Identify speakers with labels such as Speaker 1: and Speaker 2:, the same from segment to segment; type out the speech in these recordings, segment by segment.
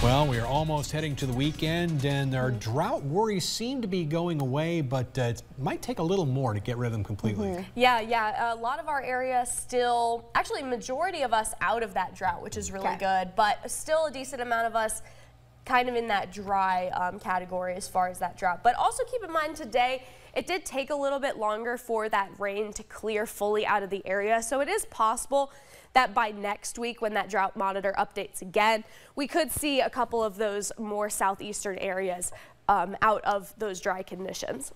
Speaker 1: Well, we are almost heading to the weekend, and our mm-hmm. drought worries seem to be going away, but uh, it might take a little more to get rid of them completely. Mm -hmm.
Speaker 2: Yeah, yeah. A lot of our area still, actually, majority of us out of that drought, which is really okay. good, but still a decent amount of us kind of in that dry um, category as far as that drought. But also keep in mind today, it did take a little bit longer for that rain to clear fully out of the area. So it is possible that by next week when that drought monitor updates again, we could see a couple of those more southeastern areas um, out of those dry conditions.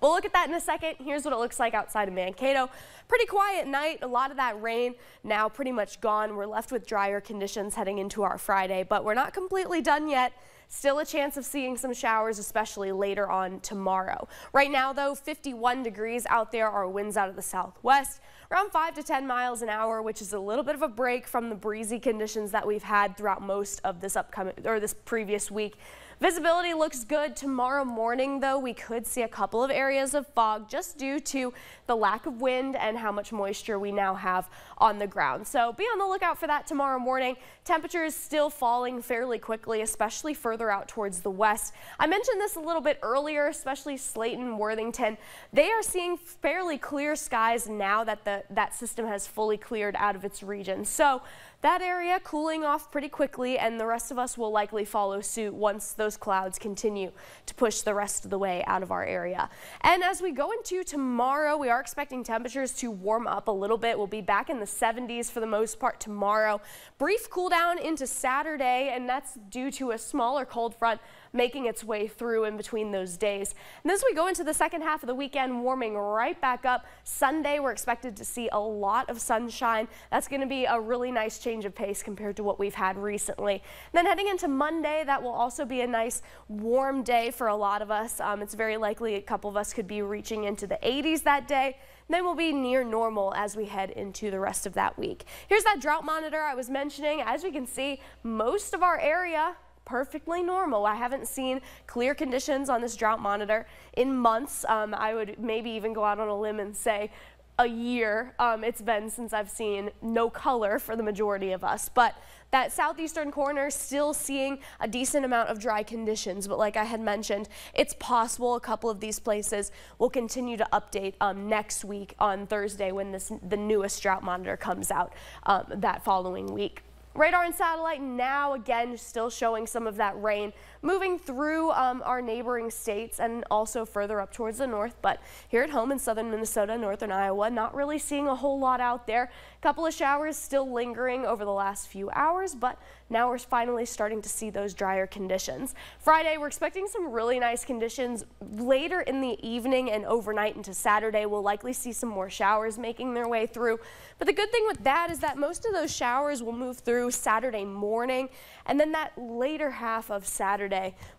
Speaker 2: We'll look at that in a second. Here's what it looks like outside of Mankato. Pretty quiet night. A lot of that rain now pretty much gone. We're left with drier conditions heading into our Friday, but we're not completely done yet. Still a chance of seeing some showers, especially later on tomorrow. Right now, though, 51 degrees out there. Our winds out of the southwest, around 5 to 10 miles an hour, which is a little bit of a break from the breezy conditions that we've had throughout most of this upcoming or this previous week. Visibility looks good tomorrow morning, though. We could see a couple of areas of fog just due to the lack of wind and how much moisture we now have on the ground. So be on the lookout for that tomorrow morning. Temperature is still falling fairly quickly, especially further out towards the west. I mentioned this a little bit earlier, especially Slayton, Worthington. They are seeing fairly clear skies now that the that system has fully cleared out of its region. So that area cooling off pretty quickly and the rest of us will likely follow suit once those clouds continue to push the rest of the way out of our area. And as we go into tomorrow, we are expecting temperatures to warm up a little bit. We'll be back in the 70s for the most part tomorrow. Brief cool down into Saturday and that's due to a smaller cold front making its way through in between those days. And as we go into the second half of the weekend, warming right back up. Sunday, we're expected to see a lot of sunshine. That's going to be a really nice change of pace compared to what we've had recently. And then heading into Monday, that will also be a nice warm day for a lot of us. Um, it's very likely a couple of us could be reaching into the 80s that day then we'll be near normal as we head into the rest of that week. Here's that drought monitor I was mentioning. As we can see, most of our area perfectly normal. I haven't seen clear conditions on this drought monitor in months. Um, I would maybe even go out on a limb and say a year um, it's been since I've seen no color for the majority of us. But that southeastern corner still seeing a decent amount of dry conditions. But like I had mentioned, it's possible a couple of these places will continue to update um, next week on Thursday when this the newest drought monitor comes out um, that following week. Radar and satellite now again still showing some of that rain moving through um, our neighboring states and also further up towards the north. But here at home in southern Minnesota, northern Iowa, not really seeing a whole lot out there. A couple of showers still lingering over the last few hours, but now we're finally starting to see those drier conditions. Friday, we're expecting some really nice conditions later in the evening and overnight into Saturday. We'll likely see some more showers making their way through. But the good thing with that is that most of those showers will move through Saturday morning and then that later half of Saturday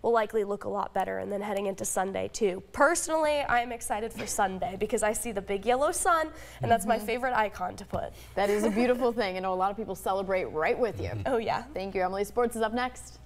Speaker 2: will likely look a lot better and then heading into Sunday too. Personally, I'm excited for Sunday because I see the big yellow sun and mm -hmm. that's my mm-hmm. favorite icon to put.
Speaker 3: That is a beautiful thing. I know a lot of people celebrate right with you.
Speaker 2: Oh yeah.
Speaker 3: Thank you, Emily. Sports is up next.